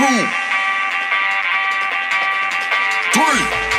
two, three.